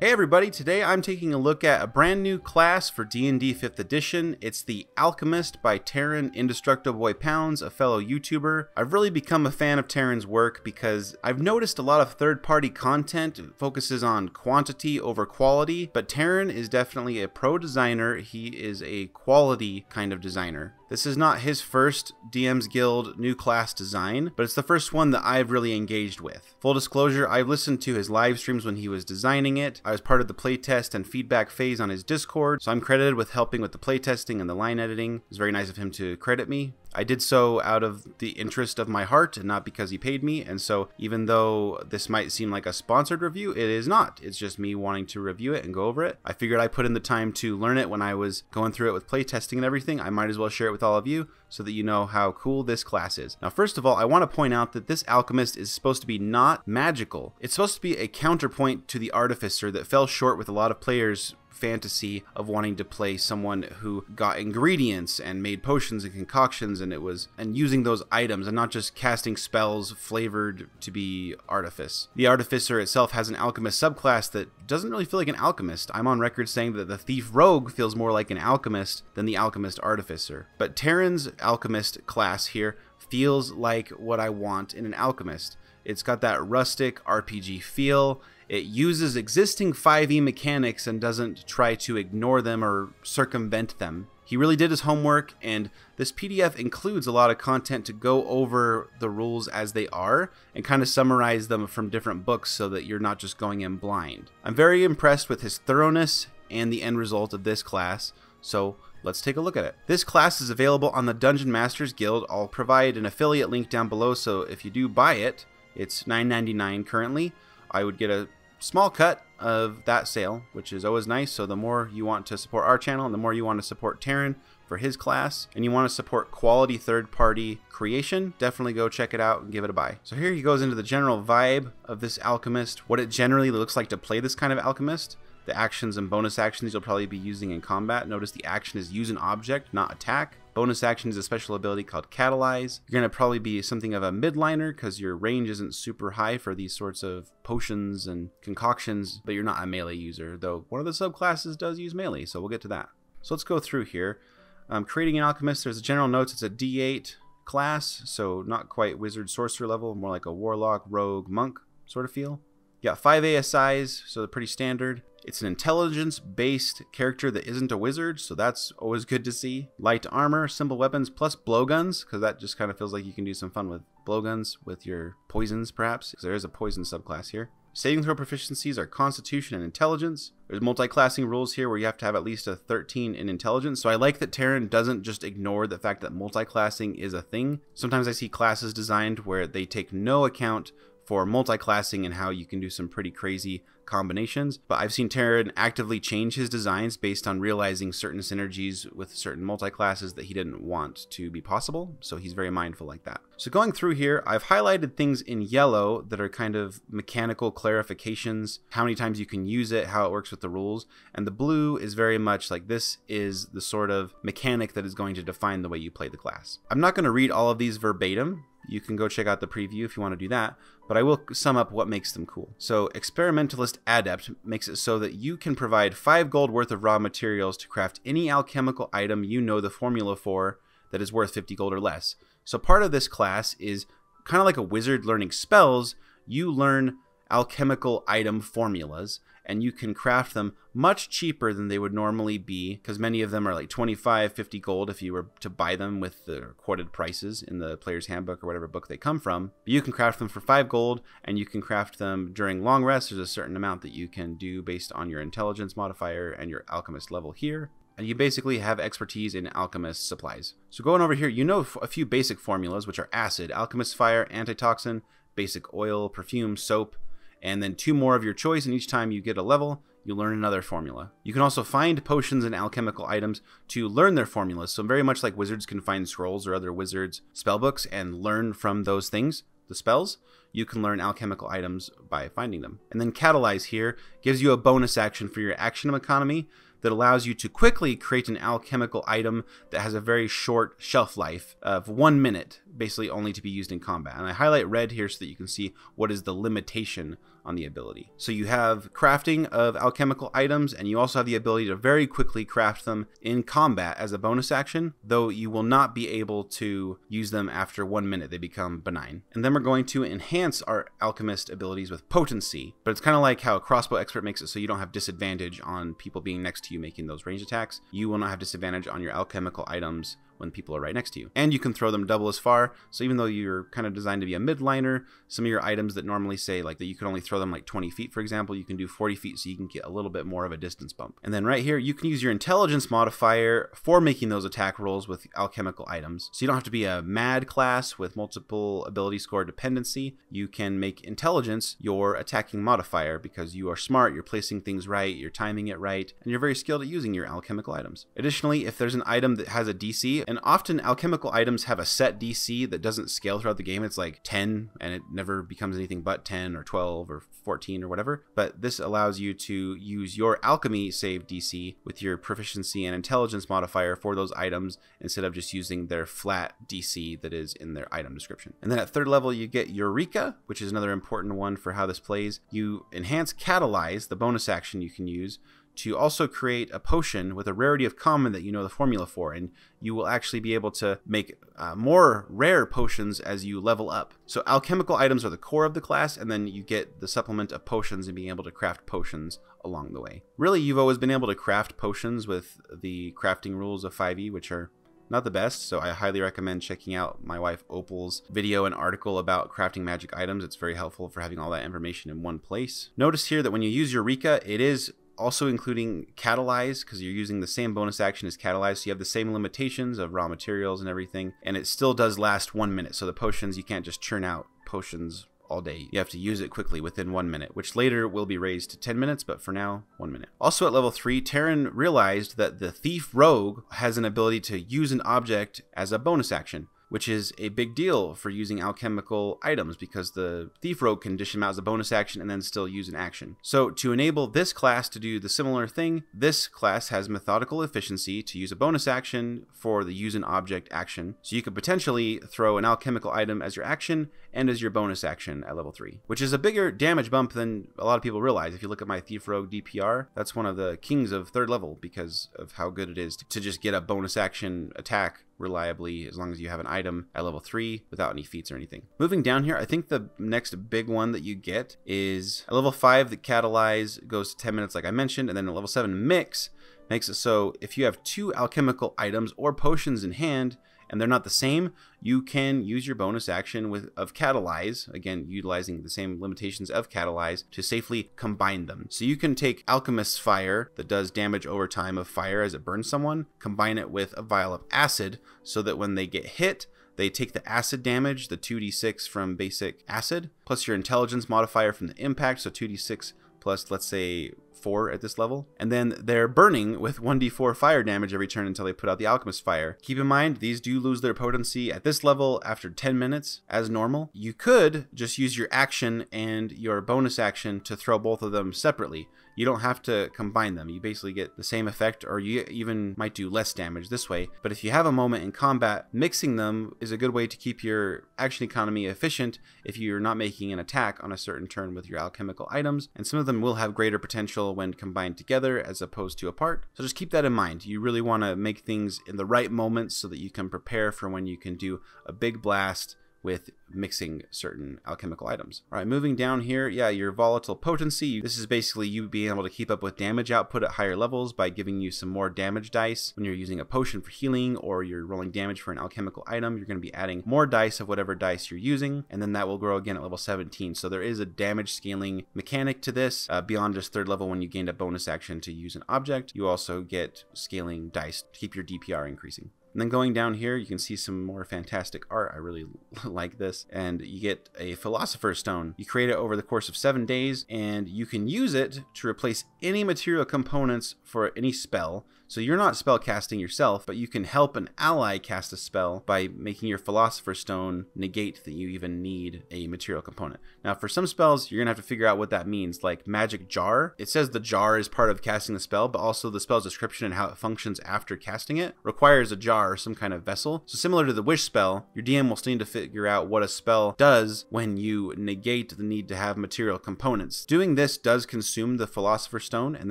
Hey everybody, today I'm taking a look at a brand new class for D&D 5th edition. It's the Alchemist by Taron Indestructible Boy Pounds, a fellow YouTuber. I've really become a fan of Taron's work because I've noticed a lot of third-party content focuses on quantity over quality, but Taron is definitely a pro designer. He is a quality kind of designer. This is not his first DM's Guild new class design, but it's the first one that I've really engaged with. Full disclosure, I've listened to his live streams when he was designing it. I was part of the playtest and feedback phase on his Discord, so I'm credited with helping with the playtesting and the line editing. It was very nice of him to credit me. I did so out of the interest of my heart and not because he paid me. And so, even though this might seem like a sponsored review, it is not. It's just me wanting to review it and go over it. I figured I put in the time to learn it when I was going through it with playtesting and everything. I might as well share it with all of you so that you know how cool this class is. Now, first of all, I want to point out that this alchemist is supposed to be not magical. It's supposed to be a counterpoint to the artificer that fell short with a lot of players fantasy of wanting to play someone who got ingredients and made potions and concoctions and it was and using those items and not just casting spells flavored to be artifice. The artificer itself has an alchemist subclass that doesn't really feel like an alchemist. I'm on record saying that the thief rogue feels more like an alchemist than the alchemist artificer. But Taron's alchemist class here feels like what I want in an alchemist. It's got that rustic RPG feel. It uses existing 5e mechanics and doesn't try to ignore them or circumvent them. He really did his homework, and this PDF includes a lot of content to go over the rules as they are and kind of summarize them from different books so that you're not just going in blind. I'm very impressed with his thoroughness and the end result of this class, so let's take a look at it. This class is available on the Dungeon Masters Guild. I'll provide an affiliate link down below, so if you do buy it, it's $9.99 currently. I would get a small cut of that sale, which is always nice. So the more you want to support our channel and the more you want to support Taron for his class and you want to support quality third party creation, definitely go check it out and give it a buy. So here he goes into the general vibe of this alchemist, what it generally looks like to play this kind of alchemist. The actions and bonus actions you'll probably be using in combat. Notice the action is use an object, not attack. Bonus action is a special ability called Catalyze. You're going to probably be something of a midliner because your range isn't super high for these sorts of potions and concoctions, but you're not a melee user, though one of the subclasses does use melee, so we'll get to that. So let's go through here. Um, creating an alchemist, there's a general notes, it's a d8 class, so not quite wizard sorcerer level, more like a warlock, rogue, monk sort of feel. You got 5 ASIs, so they're pretty standard. It's an intelligence based character that isn't a wizard, so that's always good to see. Light armor, simple weapons, plus blowguns, because that just kind of feels like you can do some fun with blowguns with your poisons, perhaps, because there is a poison subclass here. Saving throw proficiencies are Constitution and Intelligence. There's multi-classing rules here where you have to have at least a 13 in Intelligence. So I like that Taron doesn't just ignore the fact that multi-classing is a thing. Sometimes I see classes designed where they take no account for multi-classing and how you can do some pretty crazy combinations. But I've seen Taron actively change his designs based on realizing certain synergies with certain multi-classes that he didn't want to be possible. So he's very mindful like that. So going through here, I've highlighted things in yellow that are kind of mechanical clarifications, how many times you can use it, how it works with the rules. And the blue is very much like this is the sort of mechanic that is going to define the way you play the class. I'm not going to read all of these verbatim you can go check out the preview if you want to do that, but I will sum up what makes them cool. So, Experimentalist Adept makes it so that you can provide 5 gold worth of raw materials to craft any alchemical item you know the formula for that is worth 50 gold or less. So, part of this class is kind of like a wizard learning spells, you learn alchemical item formulas and you can craft them much cheaper than they would normally be because many of them are like 25 50 gold if you were to buy them with the quoted prices in the player's handbook or whatever book they come from. But you can craft them for 5 gold and you can craft them during long rests there's a certain amount that you can do based on your intelligence modifier and your alchemist level here. And you basically have expertise in alchemist supplies. So going over here, you know a few basic formulas, which are acid, alchemist fire, antitoxin, basic oil, perfume, soap, and then two more of your choice, and each time you get a level, you learn another formula. You can also find potions and alchemical items to learn their formulas, so very much like wizards can find scrolls or other wizards' spellbooks and learn from those things, the spells, you can learn alchemical items by finding them. And then Catalyze here gives you a bonus action for your action economy. that allows you to quickly create an alchemical item that has a very short shelf life of one minute, basically only to be used in combat. And I highlight red here so that you can see what is the limitation on the ability. So you have crafting of alchemical items, and you also have the ability to very quickly craft them in combat as a bonus action, though you will not be able to use them after one minute. They become benign. And then we're going to enhance our alchemist abilities with potency, but it's kind of like how a crossbow expert makes it so you don't have disadvantage on people being next to you making those range attacks. You will not have disadvantage on your alchemical items when people are right next to you. And you can throw them double as far, so even though you're kind of designed to be a midliner, some of your items that normally say like that you can only throw them like 20 feet, for example, you can do 40 feet so you can get a little bit more of a distance bump. And then right here, you can use your intelligence modifier for making those attack rolls with alchemical items. So you don't have to be a mad class with multiple ability score dependency. You can make intelligence your attacking modifier because you are smart, you're placing things right, you're timing it right, and you're very skilled at using your alchemical items. Additionally, if there's an item that has a DC, and often alchemical items have a set DC that doesn't scale throughout the game. It's like 10 and it never becomes anything but 10 or 12 or 14 or whatever. But this allows you to use your alchemy save DC with your proficiency and intelligence modifier for those items instead of just using their flat DC that is in their item description. And then at third level, you get Eureka, which is another important one for how this plays. You enhance Catalyze, the bonus action you can use to also create a potion with a rarity of common that you know the formula for, and you will actually be able to make uh, more rare potions as you level up. So alchemical items are the core of the class, and then you get the supplement of potions and being able to craft potions along the way. Really, you've always been able to craft potions with the crafting rules of 5e, which are not the best, so I highly recommend checking out my wife Opal's video and article about crafting magic items. It's very helpful for having all that information in one place. Notice here that when you use Eureka, it is also including catalyze because you're using the same bonus action as catalyze so you have the same limitations of raw materials and everything and it still does last one minute so the potions you can't just churn out potions all day. You have to use it quickly within one minute, which later will be raised to 10 minutes, but for now, one minute. Also at level 3, Taron realized that the Thief Rogue has an ability to use an object as a bonus action which is a big deal for using alchemical items because the Thief Rogue can dish out as a bonus action and then still use an action. So to enable this class to do the similar thing, this class has methodical efficiency to use a bonus action for the use an object action. So you could potentially throw an alchemical item as your action and as your bonus action at level 3, which is a bigger damage bump than a lot of people realize. If you look at my Thief Rogue DPR, that's one of the kings of third level because of how good it is to just get a bonus action attack reliably as long as you have an item at level 3 without any feats or anything. Moving down here, I think the next big one that you get is at level 5 the Catalyze goes to 10 minutes like I mentioned, and then at level 7 Mix makes it so if you have two alchemical items or potions in hand, and they're not the same, you can use your bonus action with of catalyze, again utilizing the same limitations of catalyze to safely combine them. So you can take alchemist's fire that does damage over time of fire as it burns someone, combine it with a vial of acid so that when they get hit, they take the acid damage, the 2d6 from basic acid, plus your intelligence modifier from the impact, so 2d6 plus let's say 4 at this level. And then they're burning with 1d4 fire damage every turn until they put out the Alchemist Fire. Keep in mind, these do lose their potency at this level after 10 minutes as normal. You could just use your action and your bonus action to throw both of them separately. You don't have to combine them. You basically get the same effect, or you even might do less damage this way. But if you have a moment in combat, mixing them is a good way to keep your action economy efficient if you're not making an attack on a certain turn with your alchemical items. And some of them will have greater potential when combined together as opposed to apart. So just keep that in mind. You really want to make things in the right moments so that you can prepare for when you can do a big blast with mixing certain alchemical items. All right, moving down here, yeah, your volatile potency. This is basically you being able to keep up with damage output at higher levels by giving you some more damage dice. When you're using a potion for healing or you're rolling damage for an alchemical item, you're going to be adding more dice of whatever dice you're using, and then that will grow again at level 17. So there is a damage scaling mechanic to this uh, beyond just third level when you gained a bonus action to use an object. You also get scaling dice to keep your DPR increasing. And then going down here, you can see some more fantastic art. I really like this. And you get a Philosopher's Stone. You create it over the course of seven days, and you can use it to replace any material components for any spell. So you're not spell casting yourself, but you can help an ally cast a spell by making your Philosopher's Stone negate that you even need a material component. Now, for some spells, you're going to have to figure out what that means, like Magic Jar. It says the jar is part of casting the spell, but also the spell's description and how it functions after casting it requires a jar or some kind of vessel. So similar to the Wish spell, your DM will still need to figure out what a spell does when you negate the need to have material components. Doing this does consume the Philosopher's Stone, and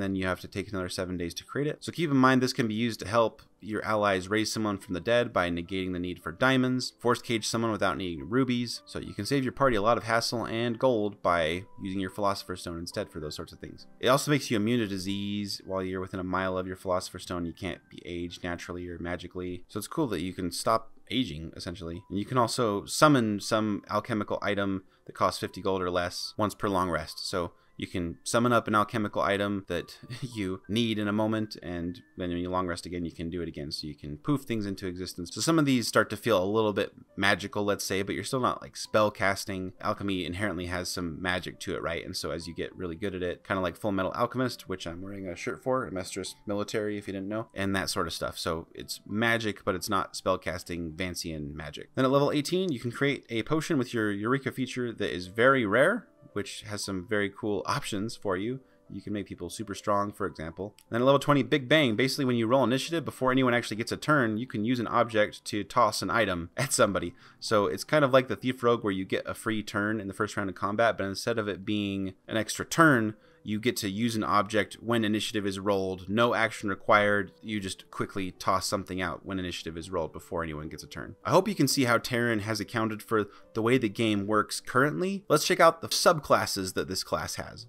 then you have to take another seven days to create it. So keep in mind this can be used to help your allies raise someone from the dead by negating the need for diamonds, force cage someone without needing rubies, so you can save your party a lot of hassle and gold by using your Philosopher's Stone instead for those sorts of things. It also makes you immune to disease while you're within a mile of your Philosopher's Stone. You can't be aged naturally or magically, so it's cool that you can stop aging essentially. And you can also summon some alchemical item that costs 50 gold or less once per long rest. So you can summon up an alchemical item that you need in a moment, and then when you long rest again, you can do it again. So you can poof things into existence. So some of these start to feel a little bit magical, let's say, but you're still not like spell casting. Alchemy inherently has some magic to it, right? And so as you get really good at it, kind of like Full Metal Alchemist, which I'm wearing a shirt for, Amestris Military, if you didn't know, and that sort of stuff. So it's magic, but it's not spell casting Vancian magic. Then at level 18, you can create a potion with your Eureka feature that is very rare which has some very cool options for you. You can make people super strong, for example. And Then at level 20, Big Bang. Basically, when you roll initiative, before anyone actually gets a turn, you can use an object to toss an item at somebody. So it's kind of like the Thief Rogue where you get a free turn in the first round of combat, but instead of it being an extra turn, you get to use an object when initiative is rolled. No action required. You just quickly toss something out when initiative is rolled before anyone gets a turn. I hope you can see how Taron has accounted for the way the game works currently. Let's check out the subclasses that this class has.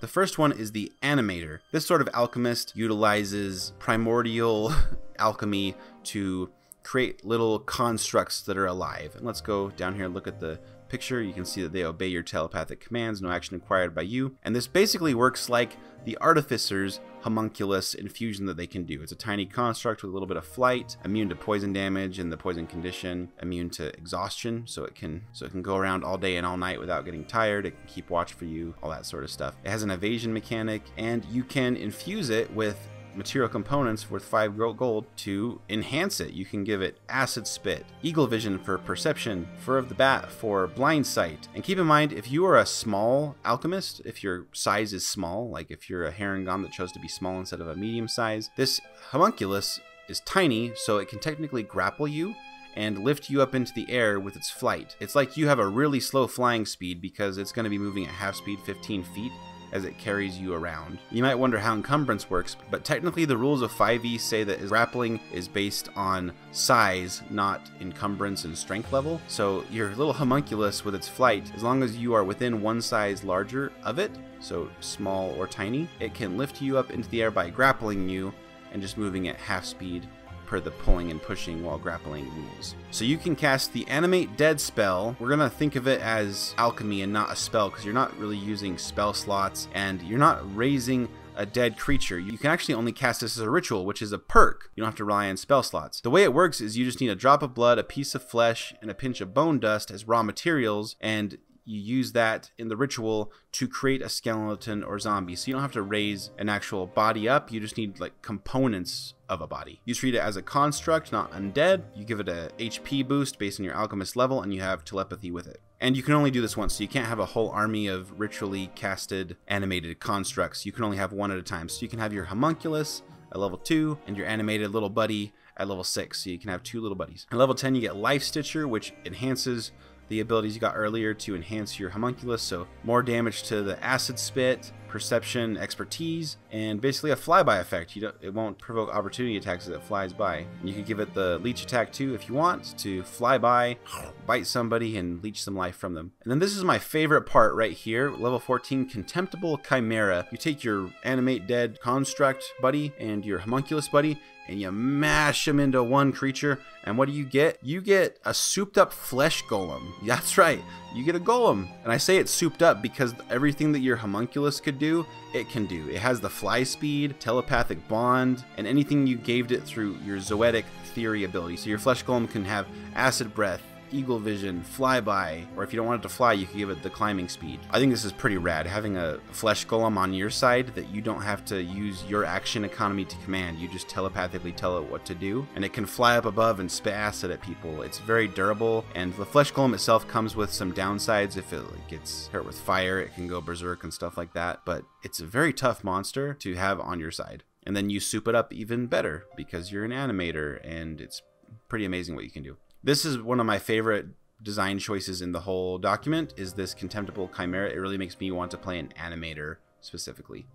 The first one is the Animator. This sort of alchemist utilizes primordial alchemy to create little constructs that are alive. And let's go down here and look at the picture, you can see that they obey your telepathic commands, no action required by you. And this basically works like the Artificer's homunculus infusion that they can do. It's a tiny construct with a little bit of flight, immune to poison damage and the poison condition, immune to exhaustion, so it can so it can go around all day and all night without getting tired. It can keep watch for you, all that sort of stuff. It has an evasion mechanic, and you can infuse it with material components worth 5 gold to enhance it. You can give it Acid Spit, Eagle Vision for Perception, Fur of the Bat for Blind Sight. And keep in mind, if you are a small alchemist, if your size is small, like if you're a Harengon that chose to be small instead of a medium size, this homunculus is tiny, so it can technically grapple you and lift you up into the air with its flight. It's like you have a really slow flying speed because it's going to be moving at half speed 15 feet as it carries you around. You might wonder how encumbrance works, but technically the rules of 5e say that grappling is based on size, not encumbrance and strength level. So your little homunculus with its flight, as long as you are within one size larger of it, so small or tiny, it can lift you up into the air by grappling you and just moving at half speed per the pulling and pushing while grappling rules. So you can cast the Animate Dead spell. We're going to think of it as alchemy and not a spell because you're not really using spell slots and you're not raising a dead creature. You can actually only cast this as a ritual, which is a perk. You don't have to rely on spell slots. The way it works is you just need a drop of blood, a piece of flesh, and a pinch of bone dust as raw materials, and you use that in the ritual to create a skeleton or zombie. So you don't have to raise an actual body up. You just need like components of a body. You treat it as a construct, not undead. You give it a HP boost based on your alchemist level, and you have telepathy with it. And you can only do this once, so you can't have a whole army of ritually casted animated constructs. You can only have one at a time. So you can have your homunculus at level 2 and your animated little buddy at level 6. So you can have two little buddies. At level 10 you get Life Stitcher, which enhances the abilities you got earlier to enhance your homunculus, so more damage to the acid spit, perception, expertise, and basically a flyby effect. It won't provoke opportunity attacks as it flies by. You can give it the leech attack too if you want to fly by, bite somebody, and leech some life from them. And then this is my favorite part right here, level 14, Contemptible Chimera. You take your animate dead construct buddy and your homunculus buddy, and you mash them into one creature. And what do you get? You get a souped up flesh golem. That's right, you get a golem. And I say it's souped up because everything that your homunculus could do, it can do. It has the fly speed, telepathic bond, and anything you gave it through your zoetic theory ability. So your flesh golem can have acid breath, eagle vision, flyby, or if you don't want it to fly, you can give it the climbing speed. I think this is pretty rad, having a flesh golem on your side that you don't have to use your action economy to command. You just telepathically tell it what to do, and it can fly up above and spit acid at people. It's very durable, and the flesh golem itself comes with some downsides. If it gets hurt with fire, it can go berserk and stuff like that, but it's a very tough monster to have on your side. And then you soup it up even better because you're an animator, and it's pretty amazing what you can do. This is one of my favorite design choices in the whole document is this contemptible chimera. It really makes me want to play an animator specifically.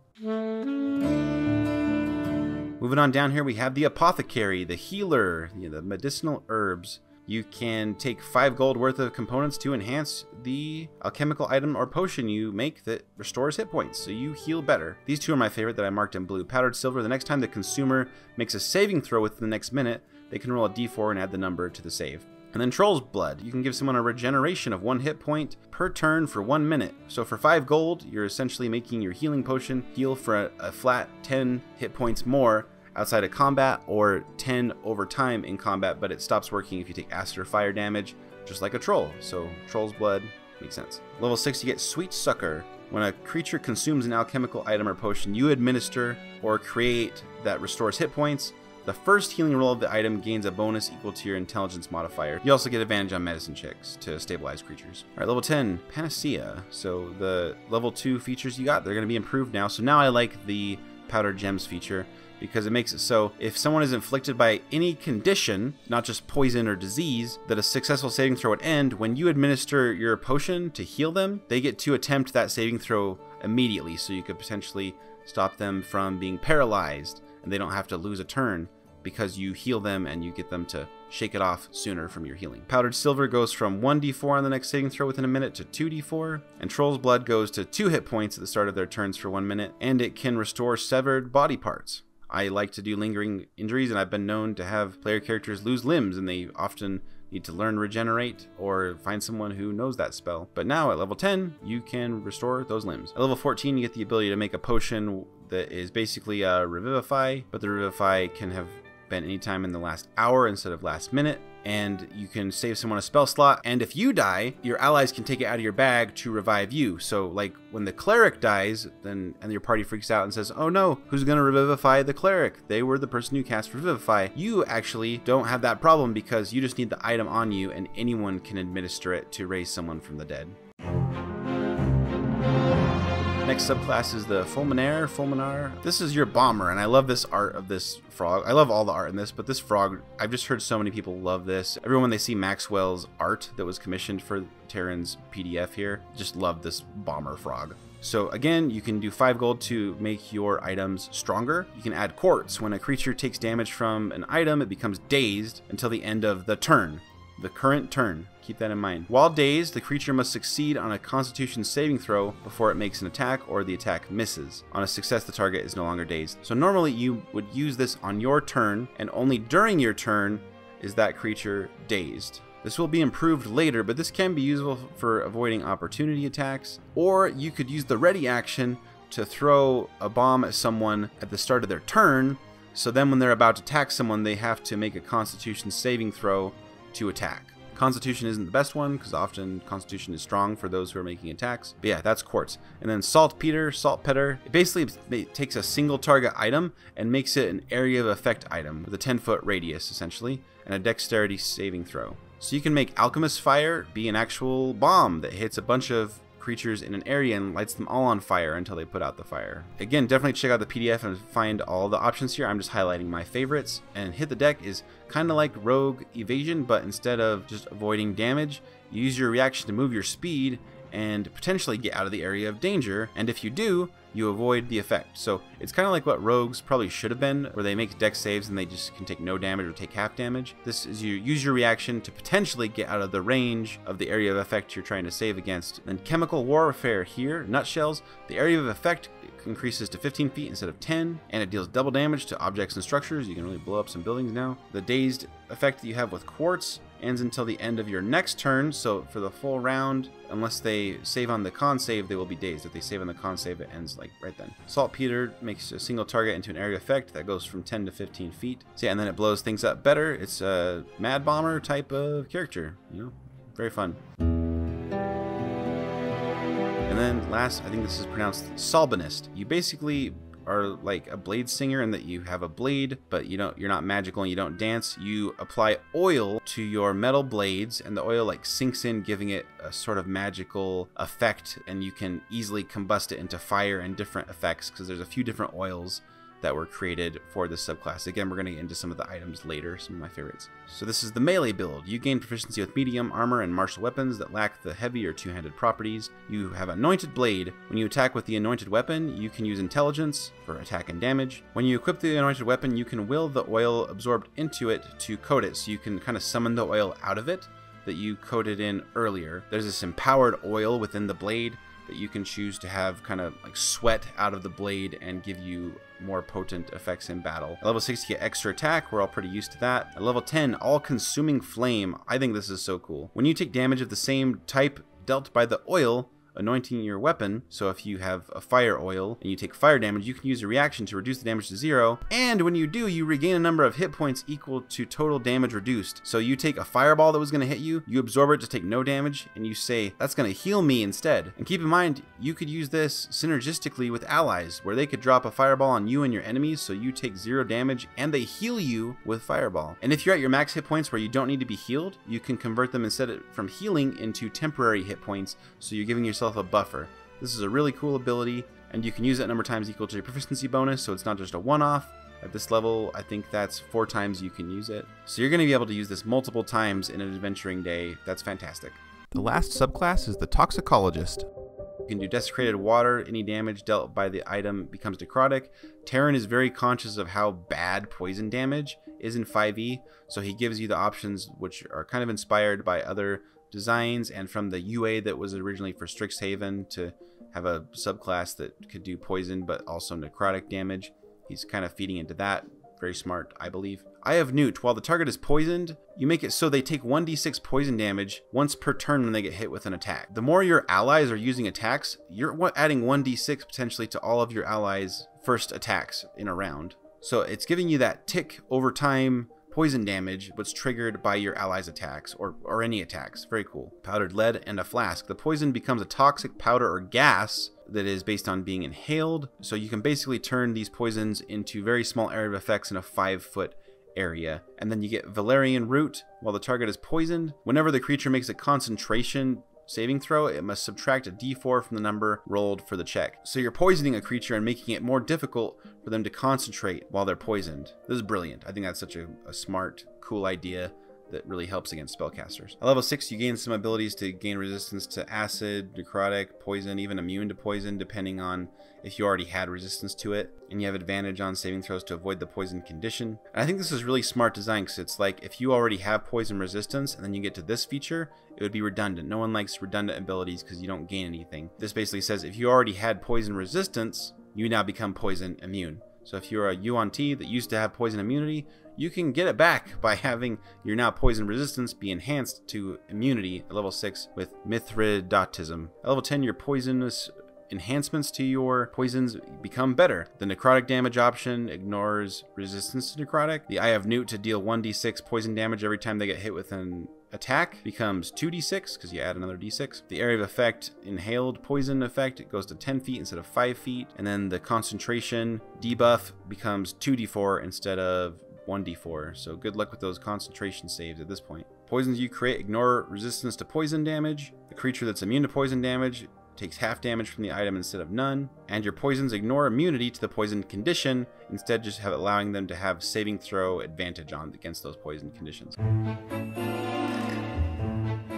Moving on down here, we have the apothecary, the healer, you know, the medicinal herbs. You can take 5 gold worth of components to enhance the alchemical item or potion you make that restores hit points, so you heal better. These two are my favorite that I marked in blue. Powdered silver, the next time the consumer makes a saving throw within the next minute, they can roll a d4 and add the number to the save. And then Troll's Blood. You can give someone a regeneration of one hit point per turn for one minute. So for 5 gold, you're essentially making your healing potion heal for a, a flat 10 hit points more outside of combat or 10 over time in combat, but it stops working if you take acid or fire damage, just like a troll. So Troll's Blood makes sense. Level 6, you get Sweet Sucker. When a creature consumes an alchemical item or potion you administer or create that restores hit points, the first healing roll of the item gains a bonus equal to your intelligence modifier. You also get advantage on medicine checks to stabilize creatures. All right, level 10, Panacea. So the level 2 features you got, they're going to be improved now. So now I like the powdered gems feature because it makes it so if someone is inflicted by any condition, not just poison or disease, that a successful saving throw would end, when you administer your potion to heal them, they get to attempt that saving throw immediately. So you could potentially stop them from being paralyzed and they don't have to lose a turn because you heal them and you get them to shake it off sooner from your healing. Powdered Silver goes from 1d4 on the next saving throw within a minute to 2d4, and Troll's Blood goes to 2 hit points at the start of their turns for 1 minute, and it can restore severed body parts. I like to do lingering injuries, and I've been known to have player characters lose limbs, and they often need to learn regenerate or find someone who knows that spell. But now at level 10, you can restore those limbs. At level 14, you get the ability to make a potion that is basically a revivify, but the revivify can have been anytime in the last hour instead of last minute. And you can save someone a spell slot. And if you die, your allies can take it out of your bag to revive you. So, like when the cleric dies, then and your party freaks out and says, "Oh no, who's gonna revivify the cleric? They were the person who cast revivify." You actually don't have that problem because you just need the item on you, and anyone can administer it to raise someone from the dead. Next subclass is the Fulminaire, Fulminar. This is your bomber, and I love this art of this frog. I love all the art in this, but this frog, I've just heard so many people love this. Everyone, when they see Maxwell's art that was commissioned for Taron's PDF here, just love this bomber frog. So again, you can do 5 gold to make your items stronger. You can add quartz. When a creature takes damage from an item, it becomes dazed until the end of the turn the current turn. Keep that in mind. While dazed, the creature must succeed on a constitution saving throw before it makes an attack or the attack misses. On a success, the target is no longer dazed. So normally you would use this on your turn, and only during your turn is that creature dazed. This will be improved later, but this can be useful for avoiding opportunity attacks, or you could use the ready action to throw a bomb at someone at the start of their turn, so then when they're about to attack someone, they have to make a constitution saving throw to attack. Constitution isn't the best one because often Constitution is strong for those who are making attacks. But yeah, that's Quartz. And then Saltpeter, Saltpeter, it basically takes a single target item and makes it an area of effect item with a 10 foot radius essentially and a dexterity saving throw. So you can make Alchemist Fire be an actual bomb that hits a bunch of creatures in an area and lights them all on fire until they put out the fire. Again, definitely check out the PDF and find all the options here. I'm just highlighting my favorites. And Hit the Deck is kind of like Rogue Evasion, but instead of just avoiding damage, you use your reaction to move your speed and potentially get out of the area of danger. And if you do, you avoid the effect. So it's kind of like what rogues probably should have been, where they make dex saves and they just can take no damage or take half damage. This is you use your reaction to potentially get out of the range of the area of effect you're trying to save against. Then chemical warfare here, nutshells, the area of effect increases to 15 feet instead of 10, and it deals double damage to objects and structures. You can really blow up some buildings now. The dazed effect that you have with quartz ends until the end of your next turn. So for the full round, unless they save on the con save, they will be dazed. If they save on the con save, it ends like right then. Saltpeter makes a single target into an area effect that goes from 10 to 15 feet. So yeah, and then it blows things up better. It's a Mad Bomber type of character, you know? very fun. And then last, I think this is pronounced Salbenist. You basically are like a blade singer and that you have a blade, but you don't you're not magical and you don't dance. You apply oil to your metal blades and the oil like sinks in giving it a sort of magical effect and you can easily combust it into fire and different effects because there's a few different oils that were created for this subclass. Again, we're going to get into some of the items later, some of my favorites. So this is the melee build. You gain proficiency with medium armor and martial weapons that lack the heavy or two-handed properties. You have anointed blade. When you attack with the anointed weapon, you can use intelligence for attack and damage. When you equip the anointed weapon, you can will the oil absorbed into it to coat it, so you can kind of summon the oil out of it that you coated in earlier. There's this empowered oil within the blade that you can choose to have kind of like sweat out of the blade and give you more potent effects in battle. At level 6 you get extra attack, we're all pretty used to that. At level 10, all consuming flame. I think this is so cool. When you take damage of the same type dealt by the oil, anointing your weapon. So if you have a fire oil and you take fire damage, you can use a reaction to reduce the damage to zero. And when you do, you regain a number of hit points equal to total damage reduced. So you take a fireball that was going to hit you, you absorb it to take no damage, and you say, that's going to heal me instead. And keep in mind, you could use this synergistically with allies, where they could drop a fireball on you and your enemies, so you take zero damage, and they heal you with fireball. And if you're at your max hit points where you don't need to be healed, you can convert them instead from healing into temporary hit points, so you're giving yourself yourself a buffer. This is a really cool ability, and you can use it number of times equal to your proficiency bonus, so it's not just a one-off. At this level, I think that's four times you can use it. So you're going to be able to use this multiple times in an adventuring day. That's fantastic. The last subclass is the Toxicologist. You can do desecrated water. Any damage dealt by the item becomes necrotic. Taron is very conscious of how bad poison damage is in 5e, so he gives you the options which are kind of inspired by other designs and from the UA that was originally for Strixhaven to have a subclass that could do poison but also necrotic damage. He's kind of feeding into that. Very smart, I believe. Eye of Newt. While the target is poisoned, you make it so they take 1d6 poison damage once per turn when they get hit with an attack. The more your allies are using attacks, you're adding 1d6 potentially to all of your allies' first attacks in a round. So it's giving you that tick over time Poison damage was triggered by your allies' attacks, or, or any attacks. Very cool. Powdered lead and a flask. The poison becomes a toxic powder or gas that is based on being inhaled. So you can basically turn these poisons into very small area of effects in a five foot area. And then you get Valerian Root while the target is poisoned. Whenever the creature makes a concentration saving throw, it must subtract a d4 from the number rolled for the check. So you're poisoning a creature and making it more difficult for them to concentrate while they're poisoned. This is brilliant. I think that's such a, a smart, cool idea that really helps against spellcasters. At level 6, you gain some abilities to gain resistance to acid, necrotic, poison, even immune to poison, depending on if you already had resistance to it. And you have advantage on saving throws to avoid the poison condition. And I think this is really smart design because it's like if you already have poison resistance and then you get to this feature, it would be redundant. No one likes redundant abilities because you don't gain anything. This basically says if you already had poison resistance, you now become poison immune. So if you're a Yuan-ti that used to have poison immunity, you can get it back by having your now poison resistance be enhanced to immunity at level 6 with Mithridatism. At level 10, your poisonous enhancements to your poisons become better. The necrotic damage option ignores resistance to necrotic. The Eye of Newt to deal 1d6 poison damage every time they get hit with an attack becomes 2d6 because you add another d6. The area of effect, inhaled poison effect, it goes to 10 feet instead of 5 feet. And then the concentration debuff becomes 2d4 instead of 1d4. So good luck with those concentration saves at this point. Poisons you create ignore resistance to poison damage. The creature that's immune to poison damage takes half damage from the item instead of none, and your poisons ignore immunity to the poisoned condition, instead just have allowing them to have saving throw advantage on against those poisoned conditions.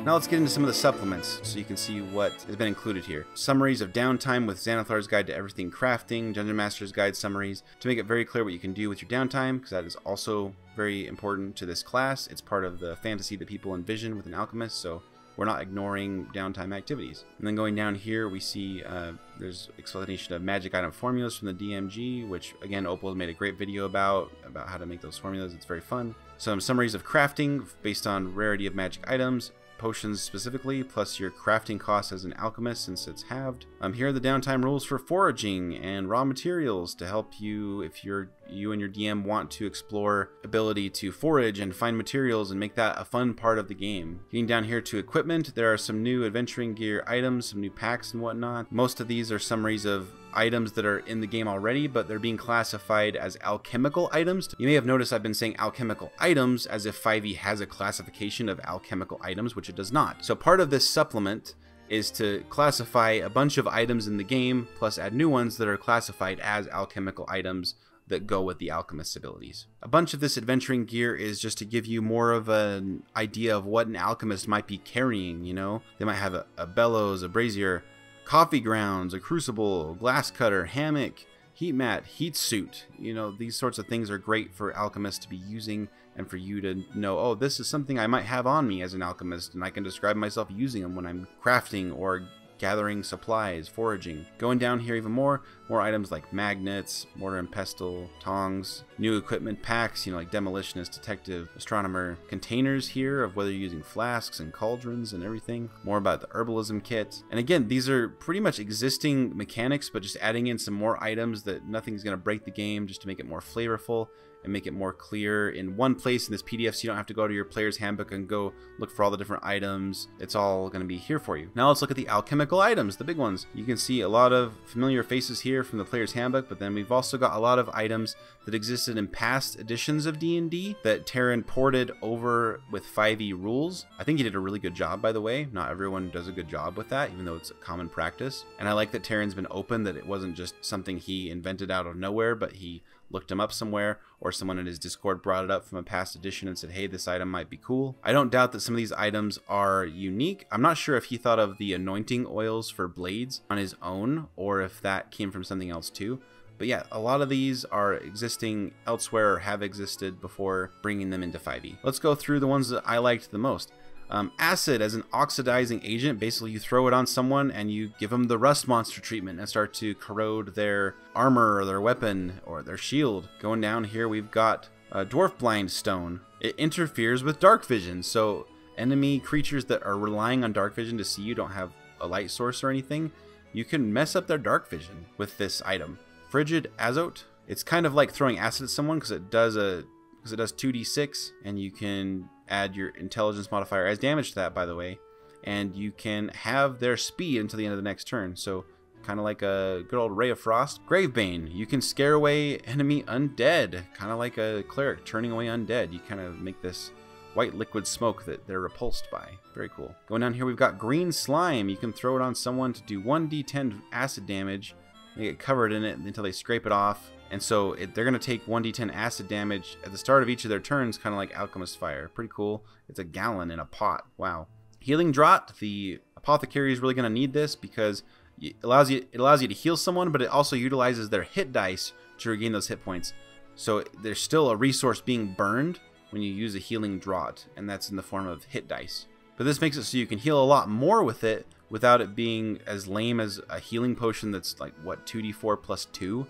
Now let's get into some of the supplements so you can see what has been included here. Summaries of downtime with Xanathar's Guide to Everything Crafting, Dungeon Master's Guide summaries to make it very clear what you can do with your downtime because that is also very important to this class. It's part of the fantasy that people envision with an alchemist, so we're not ignoring downtime activities. And then going down here, we see uh, there's explanation of magic item formulas from the DMG, which again, Opal made a great video about, about how to make those formulas. It's very fun. Some summaries of crafting based on rarity of magic items, potions specifically, plus your crafting cost as an alchemist since it's halved. Um, here are the downtime rules for foraging and raw materials to help you if you're you and your DM want to explore ability to forage and find materials and make that a fun part of the game. Getting down here to equipment, there are some new adventuring gear items, some new packs and whatnot. Most of these are summaries of items that are in the game already, but they're being classified as alchemical items. You may have noticed I've been saying alchemical items as if 5e has a classification of alchemical items, which it does not. So part of this supplement is to classify a bunch of items in the game, plus add new ones that are classified as alchemical items that go with the alchemist's abilities. A bunch of this adventuring gear is just to give you more of an idea of what an alchemist might be carrying, you know? They might have a, a bellows, a brazier, coffee grounds, a crucible, glass cutter, hammock, heat mat, heat suit. You know, these sorts of things are great for alchemists to be using and for you to know, oh, this is something I might have on me as an alchemist, and I can describe myself using them when I'm crafting or gathering supplies, foraging. Going down here even more, more items like magnets, mortar and pestle, tongs, new equipment packs, you know, like demolitionist, detective, astronomer, containers here of whether you're using flasks and cauldrons and everything, more about the herbalism kit. And again, these are pretty much existing mechanics, but just adding in some more items that nothing's going to break the game just to make it more flavorful and make it more clear in one place in this PDF so you don't have to go to your player's handbook and go look for all the different items. It's all going to be here for you. Now let's look at the alchemical items, the big ones. You can see a lot of familiar faces here from the player's handbook, but then we've also got a lot of items that existed in past editions of D&D that Taron ported over with 5e rules. I think he did a really good job, by the way. Not everyone does a good job with that, even though it's a common practice. And I like that Taron's been open, that it wasn't just something he invented out of nowhere, but he looked him up somewhere, or someone in his Discord brought it up from a past edition and said, hey, this item might be cool. I don't doubt that some of these items are unique. I'm not sure if he thought of the anointing oils for blades on his own, or if that came from something else too. But yeah, a lot of these are existing elsewhere or have existed before bringing them into 5e. Let's go through the ones that I liked the most. Um, acid as an oxidizing agent, basically you throw it on someone and you give them the rust monster treatment and start to corrode their armor or their weapon or their shield. Going down here we've got uh, Dwarf Blind Stone. It interferes with dark vision, so enemy creatures that are relying on dark vision to see you don't have a light source or anything, you can mess up their dark vision with this item. Frigid Azote. It's kind of like throwing acid at someone because it does a because it does 2d6 and you can add your intelligence modifier as damage to that by the way and you can have their speed until the end of the next turn. So kind of like a good old ray of frost gravebane. You can scare away enemy undead kind of like a cleric turning away undead. You kind of make this white liquid smoke that they're repulsed by. Very cool. Going down here we've got green slime. You can throw it on someone to do 1d10 acid damage they get covered in it until they scrape it off and so it, they're going to take 1d10 acid damage at the start of each of their turns, kind of like Alchemist Fire. Pretty cool. It's a gallon in a pot. Wow. Healing Draught. The apothecary is really going to need this because it allows you it allows you to heal someone, but it also utilizes their hit dice to regain those hit points. So there's still a resource being burned when you use a healing draught, and that's in the form of hit dice. But this makes it so you can heal a lot more with it without it being as lame as a healing potion that's like what 2d4 plus 2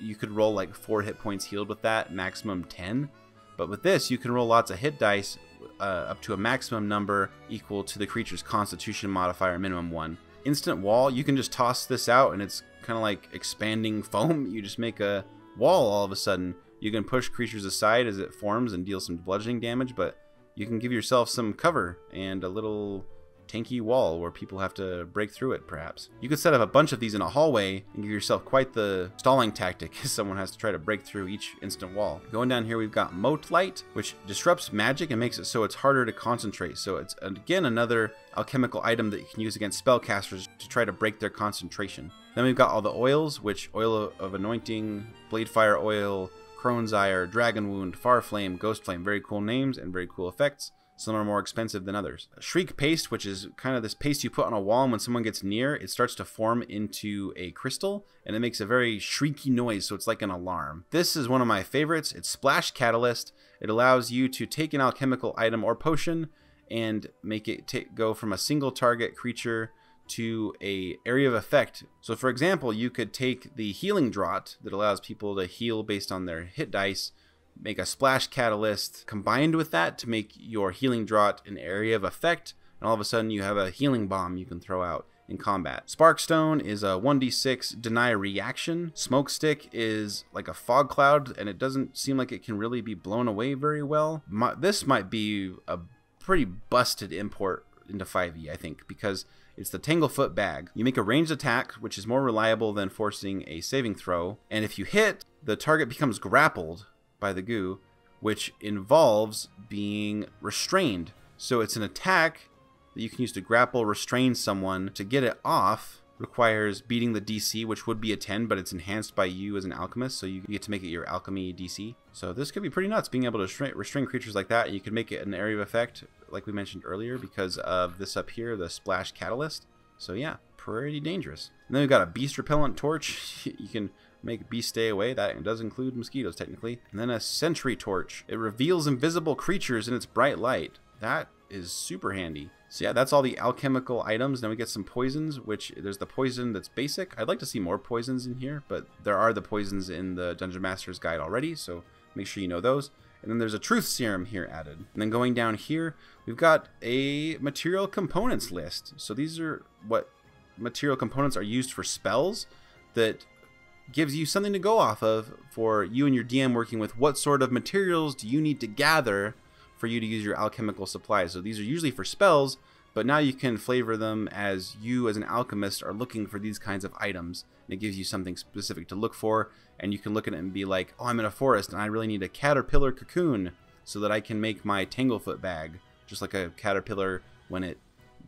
you could roll like 4 hit points healed with that, maximum 10. But with this, you can roll lots of hit dice uh, up to a maximum number equal to the creature's constitution modifier, minimum 1. Instant wall, you can just toss this out and it's kind of like expanding foam. You just make a wall all of a sudden. You can push creatures aside as it forms and deal some bludgeoning damage, but you can give yourself some cover and a little tanky wall where people have to break through it, perhaps. You could set up a bunch of these in a hallway and give yourself quite the stalling tactic if someone has to try to break through each instant wall. Going down here, we've got Mote Light, which disrupts magic and makes it so it's harder to concentrate. So it's, again, another alchemical item that you can use against spellcasters to try to break their concentration. Then we've got all the oils, which Oil of Anointing, Blade Fire Oil, Crone's Ire, Dragon Wound, Far Flame, Ghost Flame, very cool names and very cool effects. Some are more expensive than others. Shriek paste, which is kind of this paste you put on a wall, and when someone gets near, it starts to form into a crystal, and it makes a very shrieky noise, so it's like an alarm. This is one of my favorites. It's Splash Catalyst. It allows you to take an alchemical item or potion and make it go from a single target creature to a area of effect. So for example, you could take the healing draught that allows people to heal based on their hit dice make a splash catalyst combined with that to make your healing draught an area of effect and all of a sudden you have a healing bomb you can throw out in combat. Sparkstone is a 1d6 deny reaction. Smoke Stick is like a fog cloud, and it doesn't seem like it can really be blown away very well. My, this might be a pretty busted import into 5e, I think, because it's the Tanglefoot Bag. You make a ranged attack, which is more reliable than forcing a saving throw, and if you hit, the target becomes grappled by the goo, which involves being restrained. So it's an attack that you can use to grapple, restrain someone. To get it off requires beating the DC, which would be a 10, but it's enhanced by you as an alchemist, so you get to make it your alchemy DC. So this could be pretty nuts, being able to restrain creatures like that. You could make it an area of effect, like we mentioned earlier, because of this up here, the Splash Catalyst. So yeah, pretty dangerous. And then we've got a Beast Repellent Torch. you can make beasts stay away. That does include mosquitoes, technically. And then a Sentry Torch. It reveals invisible creatures in its bright light. That is super handy. So yeah, that's all the alchemical items. Then we get some poisons, which there's the poison that's basic. I'd like to see more poisons in here, but there are the poisons in the Dungeon Master's Guide already, so make sure you know those. And then there's a truth serum here added. And then going down here, we've got a material components list. So these are what material components are used for spells that gives you something to go off of for you and your DM working with what sort of materials do you need to gather for you to use your alchemical supplies. So these are usually for spells, but now you can flavor them as you as an alchemist are looking for these kinds of items. And it gives you something specific to look for, and you can look at it and be like, oh, I'm in a forest and I really need a caterpillar cocoon so that I can make my tanglefoot bag, just like a caterpillar when it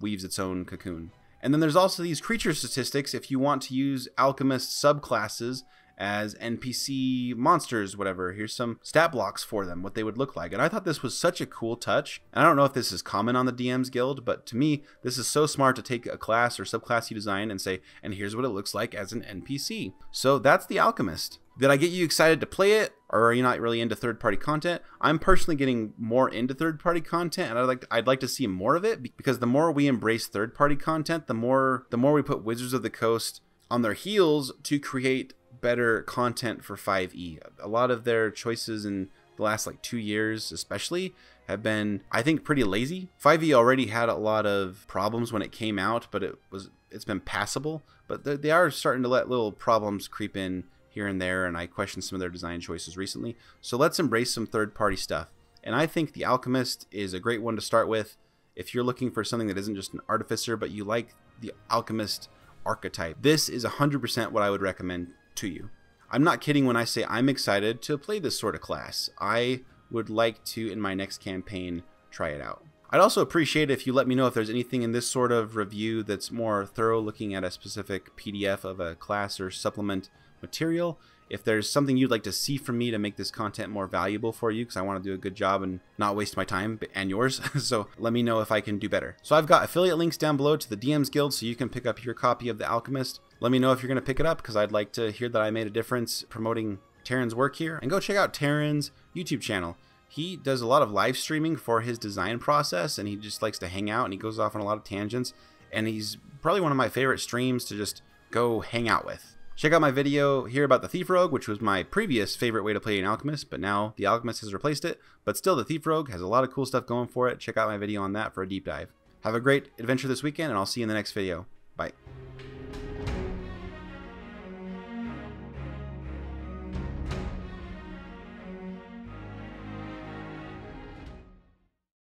weaves its own cocoon. And then there's also these creature statistics if you want to use alchemist subclasses as NPC monsters, whatever. Here's some stat blocks for them, what they would look like. And I thought this was such a cool touch. And I don't know if this is common on the DM's Guild, but to me, this is so smart to take a class or subclass you design and say, and here's what it looks like as an NPC. So that's the Alchemist. Did I get you excited to play it, or are you not really into third-party content? I'm personally getting more into third-party content, and I'd like to, I'd like to see more of it because the more we embrace third-party content, the more the more we put Wizards of the Coast on their heels to create better content for 5e. A lot of their choices in the last like two years, especially, have been, I think, pretty lazy. 5e already had a lot of problems when it came out, but it was it's been passable. But they are starting to let little problems creep in here and there, and I questioned some of their design choices recently. So let's embrace some third-party stuff. And I think the Alchemist is a great one to start with if you're looking for something that isn't just an artificer, but you like the Alchemist archetype. This is 100% what I would recommend to you. I'm not kidding when I say I'm excited to play this sort of class. I would like to, in my next campaign, try it out. I'd also appreciate if you let me know if there's anything in this sort of review that's more thorough looking at a specific PDF of a class or supplement material. If there's something you'd like to see from me to make this content more valuable for you, because I want to do a good job and not waste my time and yours, so let me know if I can do better. So I've got affiliate links down below to the DM's Guild so you can pick up your copy of The Alchemist. Let me know if you're going to pick it up, because I'd like to hear that I made a difference promoting Taron's work here. And go check out Taron's YouTube channel. He does a lot of live streaming for his design process, and he just likes to hang out, and he goes off on a lot of tangents. And he's probably one of my favorite streams to just go hang out with. Check out my video here about the Thief Rogue, which was my previous favorite way to play an Alchemist, but now the Alchemist has replaced it. But still, the Thief Rogue has a lot of cool stuff going for it. Check out my video on that for a deep dive. Have a great adventure this weekend, and I'll see you in the next video. Bye.